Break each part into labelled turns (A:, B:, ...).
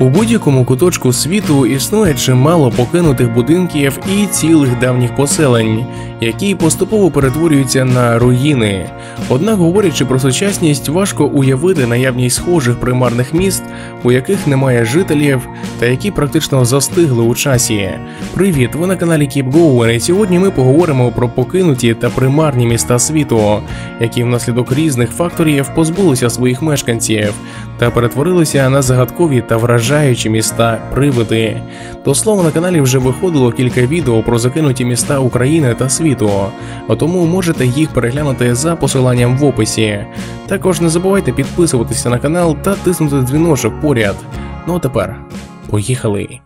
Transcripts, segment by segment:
A: У будь-якому куточку світу існує чимало покинутих будинків і цілих давніх поселень, які поступово перетворюються на руїни. Однак, говорячи про сучасність, важко уявити наявність схожих примарних міст, у яких немає жителів та які практично застигли у часі. Привіт, ви на каналі Keep Going, і сьогодні ми поговоримо про покинуті та примарні міста світу, які внаслідок різних факторів позбулися своїх мешканців та перетворилися на загадкові та вражаючі міста привиди. До слова на каналі вже виходило кілька відео про закинуті міста України та світу, а тому можете їх переглянути за посиланням в описі. Також не забувайте підписуватися на канал та тиснути дзвіночок поряд. Ну а тепер поїхали.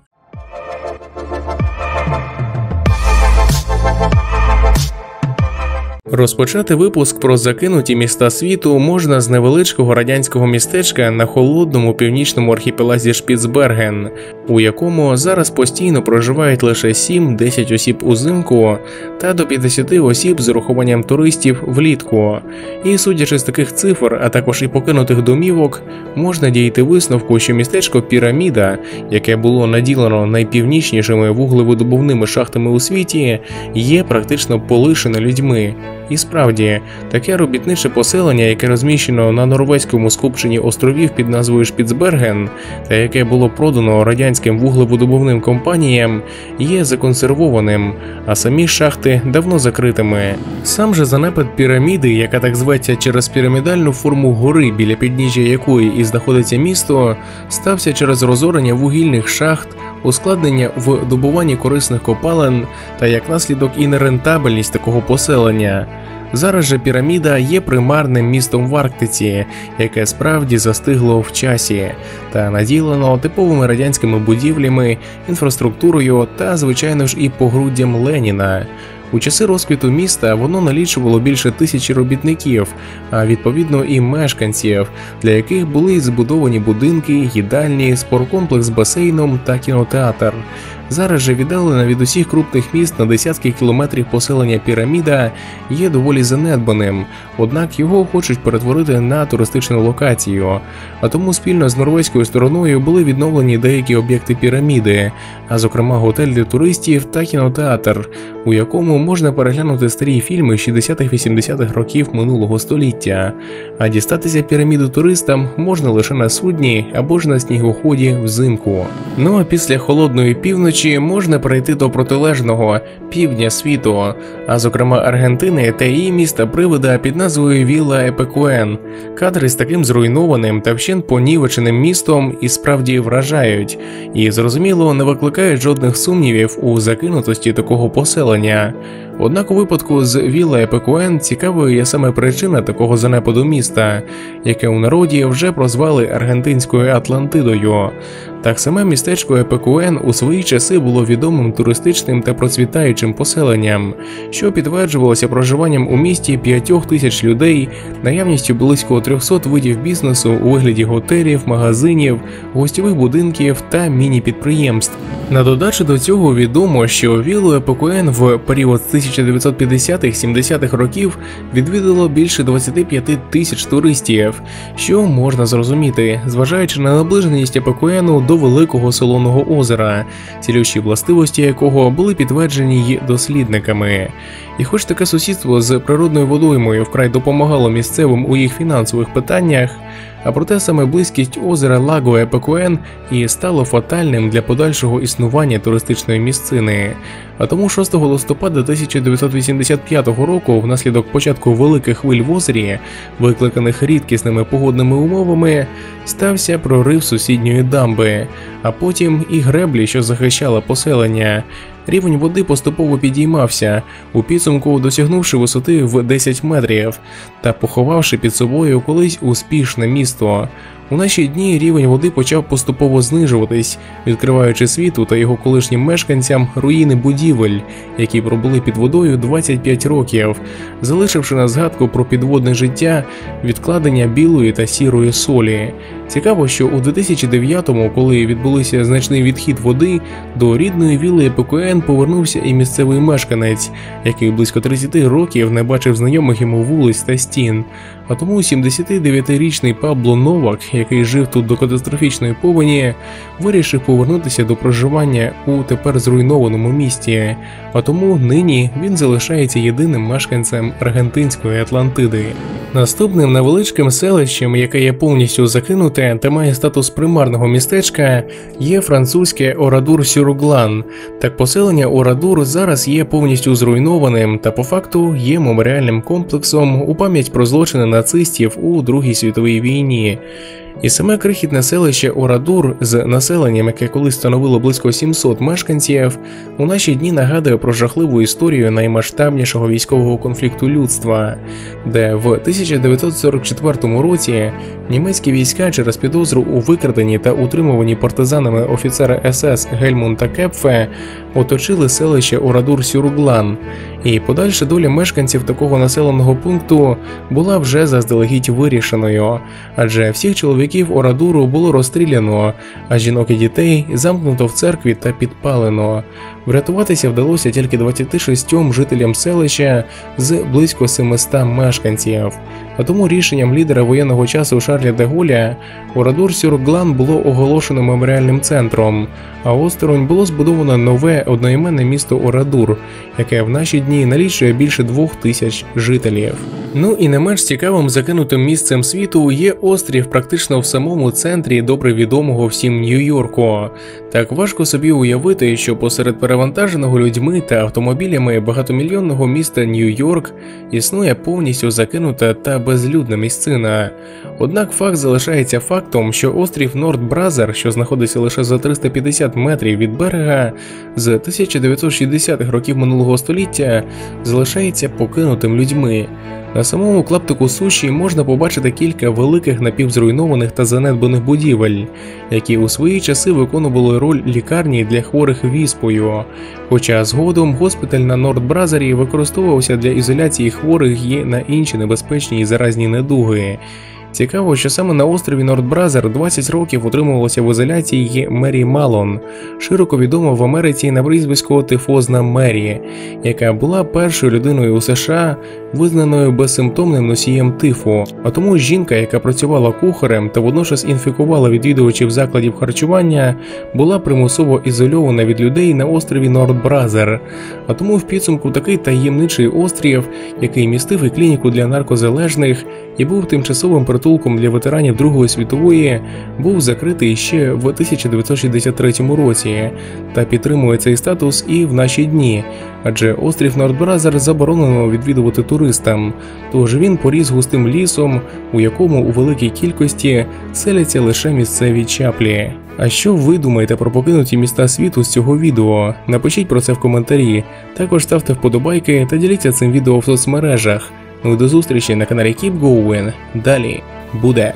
A: Розпочати випуск про закинуті міста світу можна з невеличкого радянського містечка на холодному північному архіпелазі Шпіцберген, у якому зараз постійно проживають лише 7-10 осіб узимку та до 50 осіб з урахуванням туристів влітку. І судячи з таких цифр, а також і покинутих домівок, можна дійти висновку, що містечко Піраміда, яке було наділено найпівнічнішими вуглевидобувними шахтами у світі, є практично полишене людьми. І справді, таке робітниче поселення, яке розміщено на норвезькому скупченні островів під назвою Шпіцберген, та яке було продано радянським вуглеводобувним компаніям, є законсервованим, а самі шахти давно закритими. Сам же занепад піраміди, яка так зветься через пірамідальну форму гори, біля підніжжя якої і знаходиться місто, стався через розорення вугільних шахт, ускладнення в добуванні корисних копалин та як наслідок і нерентабельність такого поселення. Зараз же піраміда є примарним містом в Арктиці, яке справді застигло в часі та наділено типовими радянськими будівлями, інфраструктурою та, звичайно ж, і погруддям Леніна. У часи розквіту міста воно налічувало більше тисячі робітників, а відповідно і мешканців, для яких були збудовані будинки, їдальні, спорткомплекс з басейном та кінотеатр. Зараз же віддалена від усіх крупних міст на десятки кілометрів поселення піраміда є доволі занедбаним, однак його хочуть перетворити на туристичну локацію. А тому спільно з норвезькою стороною були відновлені деякі об'єкти піраміди, а зокрема готель для туристів та кінотеатр, у якому можна переглянути старі фільми 60-80-х років минулого століття. А дістатися піраміду туристам можна лише на судні або ж на снігоході взимку. Ну а після холодної півночі можна перейти до протилежного півдня світу, а зокрема Аргентини та її міста привида під назвою Віла Епекуен. Кадри з таким зруйнованим та вщент понівеченим містом і справді вражають, і зрозуміло не викликають жодних сумнівів у закинутості такого поселення. Однак у випадку з Вілла Епекуен цікавою є саме причина такого занепаду міста, яке у народі вже прозвали Аргентинською Атлантидою. Так саме містечко Епекуен у свої часи було відомим туристичним та процвітаючим поселенням, що підтверджувалося проживанням у місті 5 тисяч людей, наявністю близько 300 видів бізнесу у вигляді готелів, магазинів, гостьових будинків та міні-підприємств. На додачу до цього відомо, що Віллу Епекуен в період з 1950-70-х років відвідало більше 25 тисяч туристів, що можна зрозуміти, зважаючи на наближеність Епекуену до великого солоного озера, цілющі властивості якого були підтверджені й дослідниками. І хоч таке сусідство з природною водоймою вкрай допомагало місцевим у їх фінансових питаннях, а проте саме близькість озера Лаго Епекуен і стало фатальним для подальшого існування туристичної місцини. А тому 6 листопада 1985 року, внаслідок початку великих хвиль в озері, викликаних рідкісними погодними умовами, стався прорив сусідньої дамби, а потім і греблі, що захищала поселення. Рівень води поступово підіймався, у підсумку досягнувши висоти в 10 метрів та поховавши під собою колись успішне місто. У наші дні рівень води почав поступово знижуватись, відкриваючи світу та його колишнім мешканцям руїни будівель, які пробули під водою 25 років, залишивши на згадку про підводне життя відкладення білої та сірої солі. Цікаво, що у 2009-му, коли відбулися значний відхід води, до рідної вілли Пекуен повернувся і місцевий мешканець, який близько 30 років не бачив знайомих йому вулиць та стін. А тому 79-річний Пабло Новак, який жив тут до катастрофічної повені, вирішив повернутися до проживання у тепер зруйнованому місті. А тому нині він залишається єдиним мешканцем аргентинської Атлантиди. Наступним невеличким селищем, яке є повністю закинуте та має статус примарного містечка, є французьке Орадур Сюруглан. Так поселення Орадур зараз є повністю зруйнованим та по факту є меморіальним комплексом у пам'ять про злочини нацистів у Другій світовій війні. І саме крихітне селище Орадур з населенням, яке колись становило близько 700 мешканців, у наші дні нагадує про жахливу історію наймасштабнішого військового конфлікту людства, де в 1944 році німецькі війська через підозру у викраденні та утримуванні партизанами офіцера СС Гельмунта Кепфе оточили селище Орадур Сюруглан, і подальша доля мешканців такого населеного пункту була вже заздалегідь вирішеною, адже всіх чоловіків Орадуру було розстріляно, а жінок і дітей замкнуто в церкві та підпалено. Врятуватися вдалося тільки 26 жителям селища з близько 700 мешканців. А тому рішенням лідера воєнного часу Шарля де Голля Орадур Сюрглан було оголошено меморіальним центром, а осторонь було збудовано нове одноіменне місто Орадур, яке в наші дні налічує більше двох тисяч жителів. Ну і не менш цікавим закинутим місцем світу є острів практично в самому центрі добре відомого всім Нью-Йорку. Так важко собі уявити, що посеред перевантаженого людьми та автомобілями багатомільйонного міста Нью-Йорк існує повністю закинута та безлюдна місцина. Однак факт залишається фактом, що острів Норд Бразер, що знаходиться лише за 350 метрів від берега, з 1960-х років минулого століття залишається покинутим людьми. На самому клаптику суші можна побачити кілька великих напівзруйнованих та занедбаних будівель, які у свої часи виконували роль лікарні для хворих віспою. Хоча згодом госпіталь на Нордбразері використовувався для ізоляції хворих і на інші небезпечні і заразні недуги. Цікаво, що саме на острові Нордбразер 20 років утримувалася в ізоляції Мері Малон, широко відома в Америці на прізвисько Тифозна Мері, яка була першою людиною у США, визнаною безсимптомним носієм тифу. А тому жінка, яка працювала кухарем та водночас інфікувала відвідувачів закладів харчування, була примусово ізольована від людей на острові Нордбразер. А тому в підсумку такий таємничий острів, який містив і клініку для наркозалежних і був тимчасовим притулком для ветеранів Другої світової, був закритий ще в 1963 році та підтримує цей статус і в наші дні, адже острів Нордбразер заборонено відвідувати туристам, тож він поріс густим лісом, у якому у великій кількості селяться лише місцеві чаплі. А що ви думаєте про покинуті міста світу з цього відео? Напишіть про це в коментарі. Також ставте вподобайки та діліться цим відео в соцмережах. Ну і до зустрічі на каналі Keep Going. Далі буде.